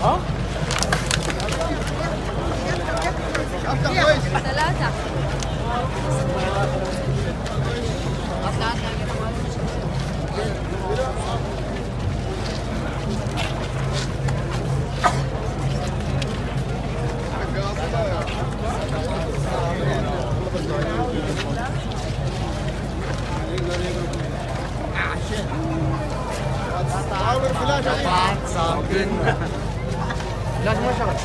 ها؟ ثلاثة That's all good. Las muestras.